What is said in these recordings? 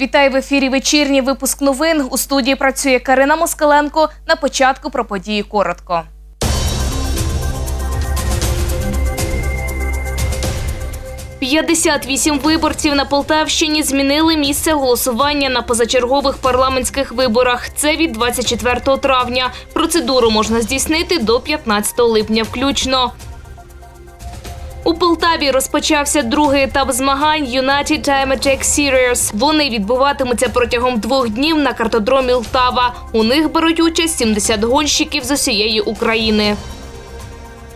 Вітаю в ефірі вечірній випуск новин. У студії працює Карина Москаленко. На початку про події коротко. П'ятдесят вісім виборців на Полтавщині змінили місце голосування на позачергових парламентських виборах. Це від 24 травня. Процедуру можна здійснити до 15 липня включно. У Полтаві розпочався другий етап змагань United Time Attack Series. Вони відбуватимуться протягом двох днів на картодромі Лтава. У них беруть участь 70 гонщиків з усієї України.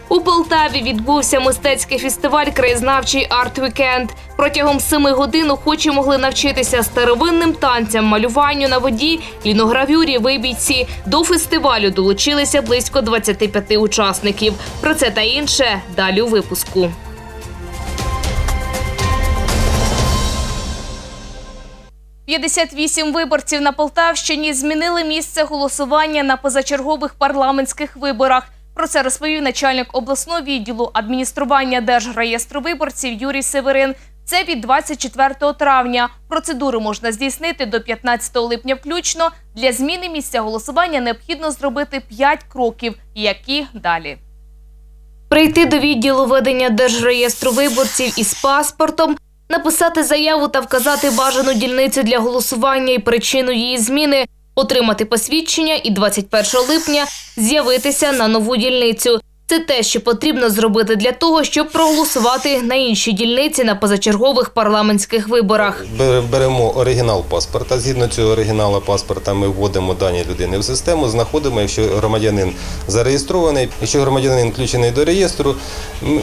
У Полтаві відбувся мистецький фестиваль краєзнавчий Арт Вікенд. Протягом семи годин охочі могли навчитися старовинним танцям, малюванню на воді, ліногравюрі, вибійці. До фестивалю долучилися близько 25 учасників. Про це та інше далі у випуску. П'ятдесят вісім виборців на Полтавщині змінили місце голосування на позачергових парламентських виборах. Про це розповів начальник обласного відділу адміністрування Держреєстру виборців Юрій Северин. Це від 24 травня. Процедуру можна здійснити до 15 липня включно. Для зміни місця голосування необхідно зробити 5 кроків. Які далі? Прийти до відділу ведення Держреєстру виборців із паспортом, написати заяву та вказати бажану дільницю для голосування і причину її зміни, отримати посвідчення і 21 липня з'явитися на нову дільницю. Це те, що потрібно зробити для того, щоб проголосувати на іншій дільниці на позачергових парламентських виборах. Бере- Беремо оригінал паспорта. Згідно цього оригіналу паспорта ми вводимо дані людини в систему, знаходимо, якщо громадянин зареєстрований, якщо громадянин включений до реєстру,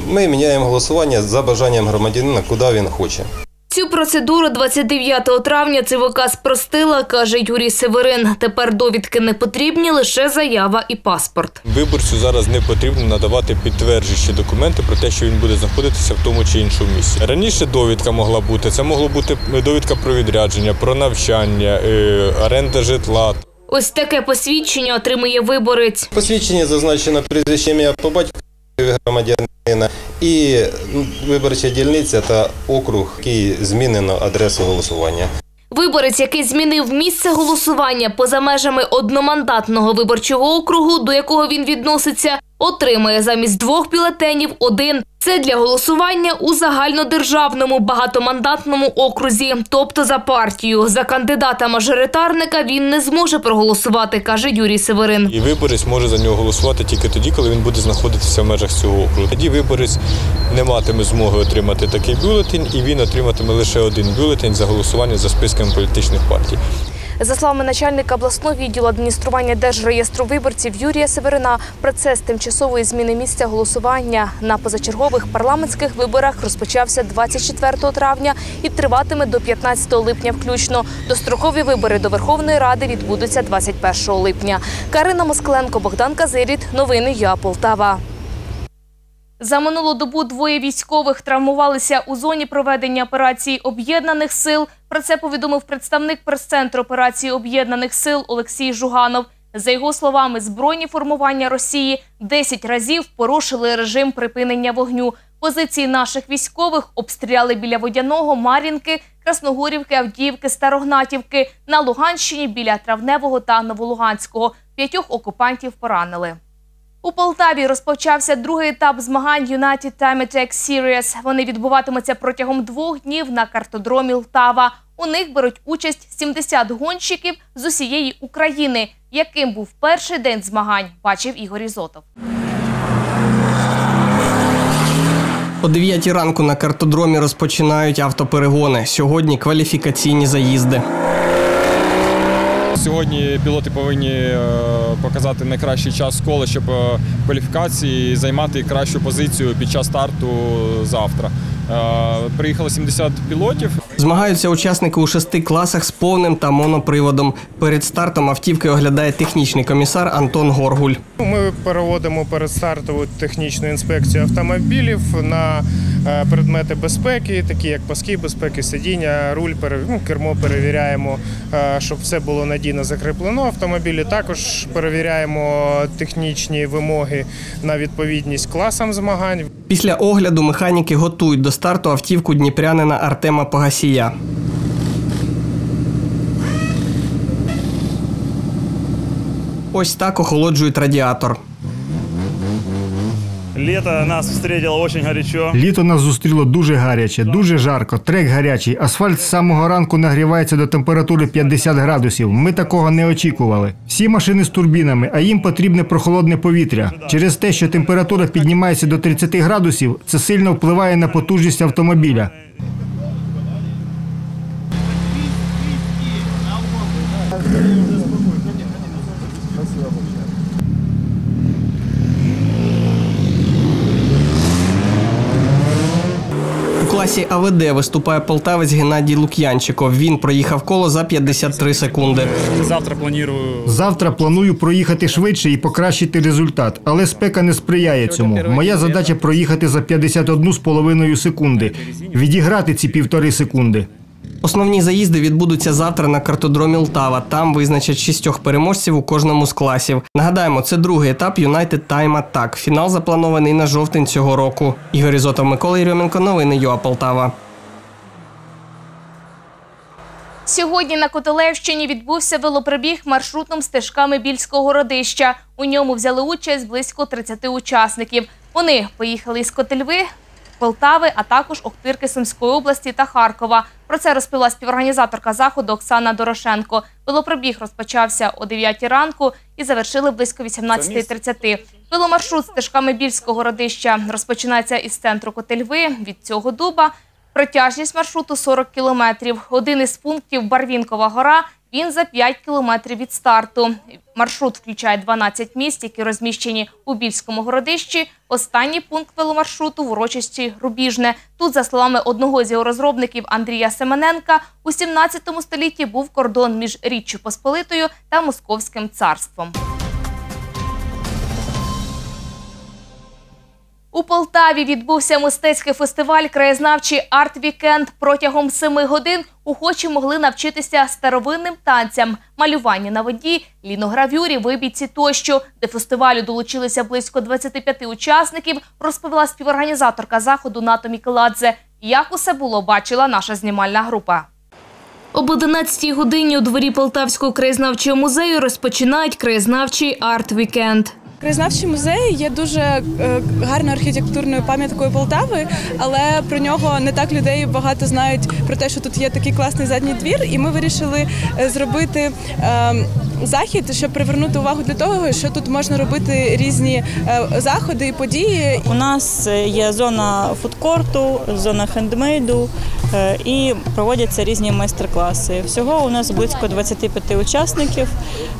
ми міняємо голосування за бажанням громадянина, куди він хоче. Цю процедуру 29 травня ЦВК спростила, каже Юрій Северин. Тепер довідки не потрібні, лише заява і паспорт. Виборцю зараз не потрібно надавати підтверджуючі документи про те, що він буде знаходитися в тому чи іншому місці. Раніше довідка могла бути. Це могло бути довідка про відрядження, про навчання, е, оренда житла. Ось таке посвідчення отримує виборець. Посвідчення зазначено прізвище ім'я по батькові громадянина і виборча дільниця та округ, який змінено адресу голосування. Виборець, який змінив місце голосування поза межами одномандатного виборчого округу, до якого він відноситься, отримає замість двох бюлетенів один. Це для голосування у загальнодержавному багатомандатному окрузі, тобто за партію. За кандидата-мажоритарника він не зможе проголосувати, каже Юрій Северин. І виборець може за нього голосувати тільки тоді, коли він буде знаходитися в межах цього округу. Тоді виборець не матиме змоги отримати такий бюлетень, і він отриматиме лише один бюлетень за голосування за списками політичних партій. За словами начальника обласного відділу адміністрування Держреєстру виборців Юрія Северина, процес тимчасової зміни місця голосування на позачергових парламентських виборах розпочався 24 травня і триватиме до 15 липня включно. Дострокові вибори до Верховної Ради відбудуться 21 липня. Карина Москаленко, Богдан Казиріт. Новини ЮА Полтава. За минулу добу двоє військових травмувалися у зоні проведення операції об'єднаних сил. Про це повідомив представник прес-центру операції об'єднаних сил Олексій Жуганов. За його словами, збройні формування Росії 10 разів порушили режим припинення вогню. Позиції наших військових обстріляли біля Водяного, Мар'їнки, Красногорівки, Авдіївки, Старогнатівки. На Луганщині біля Травневого та Новолуганського. П'ятьох окупантів поранили. У Полтаві розпочався другий етап змагань United Time Attack Series. Вони відбуватимуться протягом двох днів на картодромі Лтава. У них беруть участь 70 гонщиків з усієї України. Яким був перший день змагань, бачив Ігор Ізотов. О 9 ранку на картодромі розпочинають автоперегони. Сьогодні кваліфікаційні заїзди. Сьогодні пілоти повинні е, показати найкращий час кола, щоб е, кваліфікації займати кращу позицію під час старту завтра. Е, Приїхало 70 пілотів. Змагаються учасники у шести класах з повним та моноприводом. Перед стартом автівки оглядає технічний комісар Антон Горгуль. Ми проводимо передстартову технічну інспекцію автомобілів на е, предмети безпеки, такі як паски безпеки, сидіння, руль, ну, кермо перевіряємо, е, щоб все було надійно закріплено. Автомобілі також перевіряємо технічні вимоги на відповідність класам змагань. Після огляду механіки готують до старту автівку дніпрянина Артема Погасія. Ось так охолоджують радіатор. Лето нас встретило очень гарячо. Літо нас зустріло дуже гаряче, дуже жарко, трек гарячий. Асфальт з самого ранку нагрівається до температури 50 градусів. Ми такого не очікували. Всі машини з турбінами, а їм потрібне прохолодне повітря. Через те, що температура піднімається до 30 градусів, це сильно впливає на потужність автомобіля. Класі АВД виступає полтавець Геннадій Лук'янчиков. Він проїхав коло за 53 секунди. Завтра планую Завтра планую проїхати швидше і покращити результат, але спека не сприяє цьому. Моя задача проїхати за 51,5 секунди, відіграти ці півтори секунди. Основні заїзди відбудуться завтра на картодромі Лтава. Там визначать шістьох переможців у кожному з класів. Нагадаємо, це другий етап United Time Attack. Фінал запланований на жовтень цього року. Ігор Ізотов, Микола Єрьоменко, новини ЮА Полтава. Сьогодні на Котелевщині відбувся велопробіг маршрутом стежками Більського городища. У ньому взяли участь близько 30 учасників. Вони поїхали із Котельви, Полтави, а також Охтирки Сумської області та Харкова. Про це розповіла співорганізаторка заходу Оксана Дорошенко. Велопробіг розпочався о 9 ранку і завершили близько 18.30. Веломаршрут стежками Більського городища розпочинається із центру Котельви від цього дуба. Протяжність маршруту 40 кілометрів. Один із пунктів Барвінкова гора. Він за 5 кілометрів від старту. Маршрут включає 12 місць, які розміщені у Більському городищі. Останній пункт веломаршруту в урочисті Рубіжне. Тут, за словами одного з його розробників Андрія Семененка, у 17 столітті був кордон між Річчю Посполитою та Московським царством. У Полтаві відбувся мистецький фестиваль краєзнавчий арт-вікенд. Протягом семи годин охочі могли навчитися старовинним танцям, малюванню на воді, ліногравюрі, вибійці тощо. До фестивалю долучилися близько 25 учасників, розповіла співорганізаторка заходу Нато Мікеладзе. Як усе було, бачила наша знімальна група. Об 11 годині у дворі Полтавського краєзнавчого музею розпочинають краєзнавчий арт-вікенд. Краєзнавчий музей є дуже е, гарною архітектурною пам'яткою Полтави, але про нього не так людей багато знають про те, що тут є такий класний задній двір, і ми вирішили е, зробити е, захід, щоб привернути увагу для того, що тут можна робити різні е, заходи і події. У нас є зона фудкорту, зона хендмейду е, і проводяться різні майстер-класи. Всього у нас близько 25 учасників,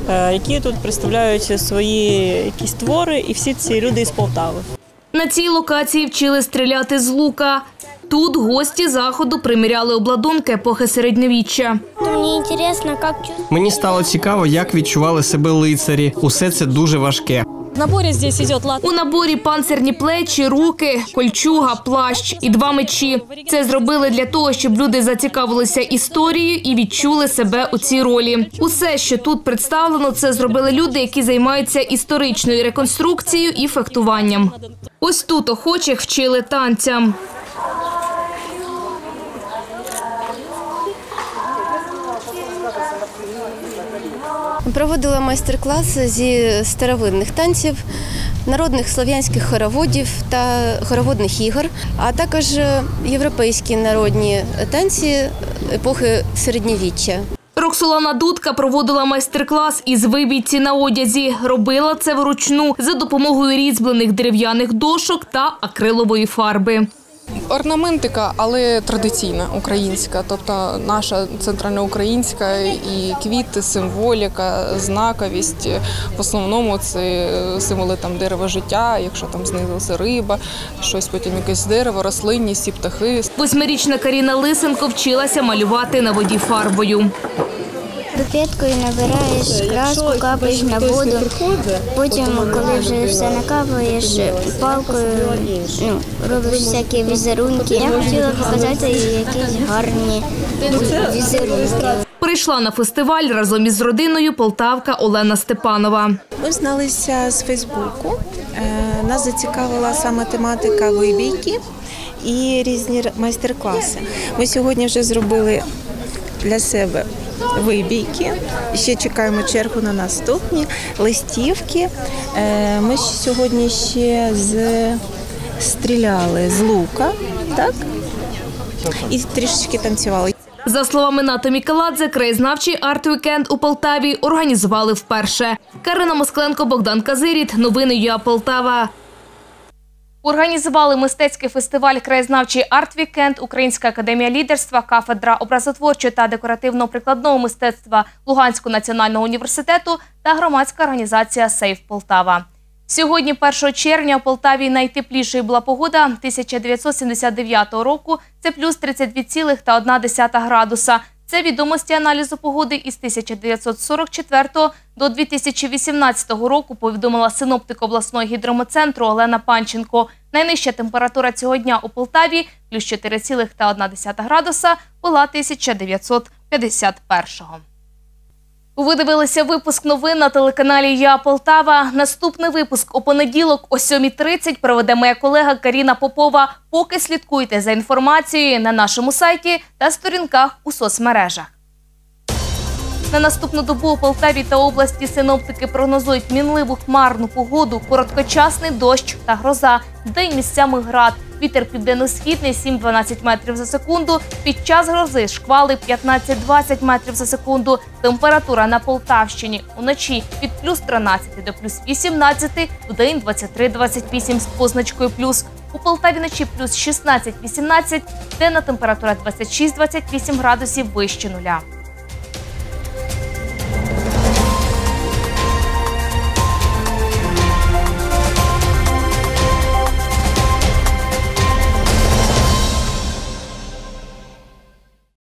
е, які тут представляють свої якісь твори, і всі ці люди із Полтави. На цій локації вчили стріляти з лука. Тут гості заходу приміряли обладунки епохи середньовіччя. Мне интересно, как Мені стало цікаво, як відчували себе лицарі. Усе це дуже важке. В наборе здесь идет лад. У наборі панцирні плечі, руки, кольчуга, плащ і два мечі. Це зробили для того, щоб люди зацікавилися історією і відчули себе у цій ролі. Усе, що тут представлено, це зробили люди, які займаються історичною реконструкцією і фехтуванням. Ось тут охочих вчили танцям. Проводила майстер-клас зі старовинних танців, народних слов'янських хороводів та хороводних ігор, а також європейські народні танці епохи середньовіччя. Роксолана Дудка проводила майстер-клас із вибійці на одязі. Робила це вручну за допомогою різьблених дерев'яних дошок та акрилової фарби. Орнаментика, але традиційна українська, тобто наша центральноукраїнська і квіти, символіка, знаковість. В основному це символи там дерева життя, якщо там знизилася риба, щось потім якесь дерево, рослинність і птахи. Восьмирічна Каріна Лисенко вчилася малювати на воді фарбою. Піпеткою набираєш краску, капаєш на воду. Потім, коли вже все накапаєш, палкою ну, робиш всякі візерунки. Я хотіла показати якісь гарні візерунки. Прийшла на фестиваль разом із родиною полтавка Олена Степанова. Ми зналися з Фейсбуку. Е, Нас зацікавила саме тематика вибійки і різні майстер-класи. Ми сьогодні вже зробили для себе вибійки. Ще чекаємо чергу на наступні листівки. Е, Ми сьогодні ще й стріляли з лука, так? І трішечки танцювали. За словами Нато Мікеладзе, краєзнавчий арт-вікенд у Полтаві організували вперше. Карина Москленко, Богдан Казиріт. Новини UA Полтава. Організували мистецький фестиваль Краєзнавчий арт-вікенд Українська академія лідерства, кафедра образотворчого та декоративно-прикладного мистецтва Луганського національного університету та громадська організація Save Полтава. Сьогодні, 1 червня, у Полтаві найтеплішою була погода 1979 року. Це плюс 32,1 градуса. Це відомості аналізу погоди із 1944 до 2018 року, повідомила синоптик обласного гідромоцентру Олена Панченко. Найнижча температура цього дня у Полтаві плюс 4,1 градуса була 1951-го. Ви дивилися випуск новин на телеканалі Я Полтава. Наступний випуск у понеділок о 7.30 проведе моя колега Каріна Попова. Поки слідкуйте за інформацією на нашому сайті та сторінках у соцмережах. На наступну добу у Полтаві та області синоптики прогнозують мінливу хмарну погоду, короткочасний дощ та гроза. День місцями град. Вітер південно-східний 7-12 метрів за секунду. Під час грози шквали 15-20 метрів за секунду. Температура на Полтавщині уночі від плюс 13 до плюс 18, в день 23-28 з позначкою плюс. У Полтаві ночі плюс 16-18, денна температура 26-28 градусів вище нуля.